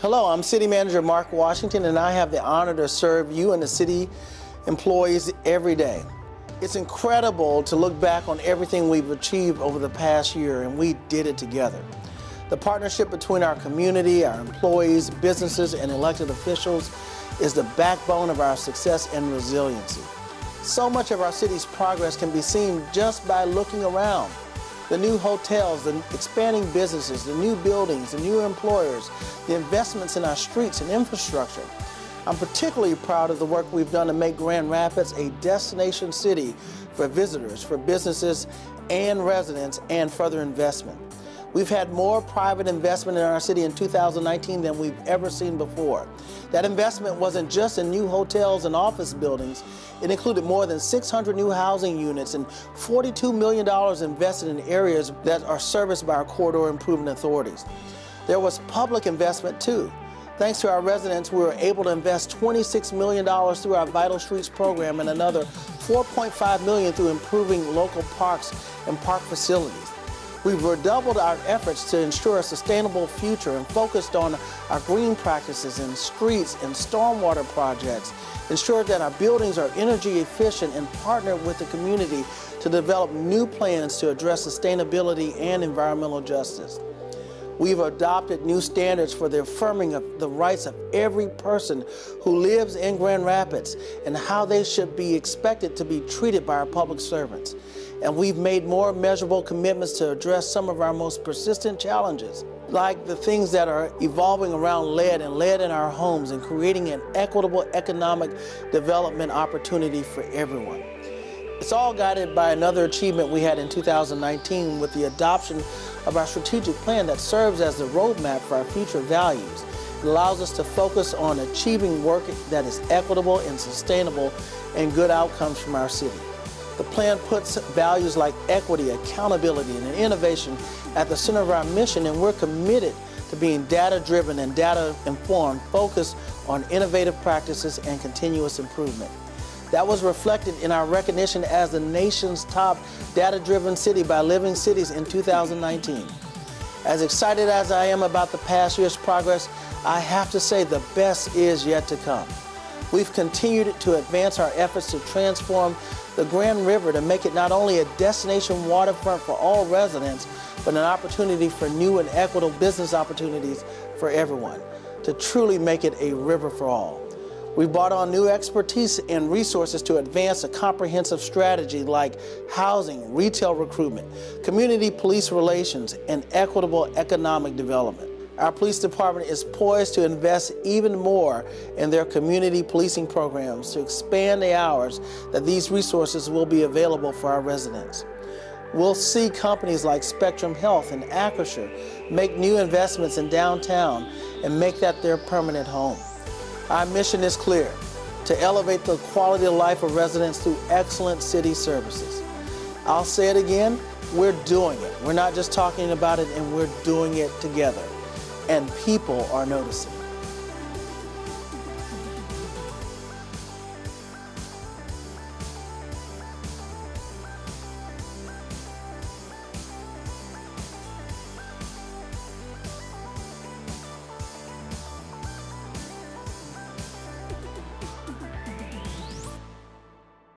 Hello, I'm City Manager Mark Washington, and I have the honor to serve you and the city employees every day. It's incredible to look back on everything we've achieved over the past year, and we did it together. The partnership between our community, our employees, businesses, and elected officials is the backbone of our success and resiliency. So much of our city's progress can be seen just by looking around the new hotels, the expanding businesses, the new buildings, the new employers, the investments in our streets and infrastructure. I'm particularly proud of the work we've done to make Grand Rapids a destination city for visitors, for businesses and residents, and further investment. We've had more private investment in our city in 2019 than we've ever seen before. That investment wasn't just in new hotels and office buildings. It included more than 600 new housing units and $42 million invested in areas that are serviced by our corridor improvement authorities. There was public investment too. Thanks to our residents, we were able to invest $26 million through our Vital Streets program and another $4.5 million through improving local parks and park facilities. We've redoubled our efforts to ensure a sustainable future and focused on our green practices in streets and stormwater projects, ensured that our buildings are energy efficient and partnered with the community to develop new plans to address sustainability and environmental justice. We've adopted new standards for the affirming of the rights of every person who lives in Grand Rapids and how they should be expected to be treated by our public servants. And we've made more measurable commitments to address some of our most persistent challenges, like the things that are evolving around lead and lead in our homes and creating an equitable economic development opportunity for everyone. It's all guided by another achievement we had in 2019 with the adoption of our strategic plan that serves as the roadmap for our future values. It allows us to focus on achieving work that is equitable and sustainable and good outcomes from our city. The plan puts values like equity, accountability, and innovation at the center of our mission, and we're committed to being data-driven and data-informed, focused on innovative practices and continuous improvement. That was reflected in our recognition as the nation's top data-driven city by Living Cities in 2019. As excited as I am about the past year's progress, I have to say the best is yet to come. We've continued to advance our efforts to transform the Grand River to make it not only a destination waterfront for all residents, but an opportunity for new and equitable business opportunities for everyone, to truly make it a river for all. We brought on new expertise and resources to advance a comprehensive strategy like housing, retail recruitment, community police relations, and equitable economic development. Our police department is poised to invest even more in their community policing programs to expand the hours that these resources will be available for our residents. We'll see companies like Spectrum Health and Acrisure make new investments in downtown and make that their permanent home. Our mission is clear, to elevate the quality of life of residents through excellent city services. I'll say it again, we're doing it. We're not just talking about it and we're doing it together and people are noticing.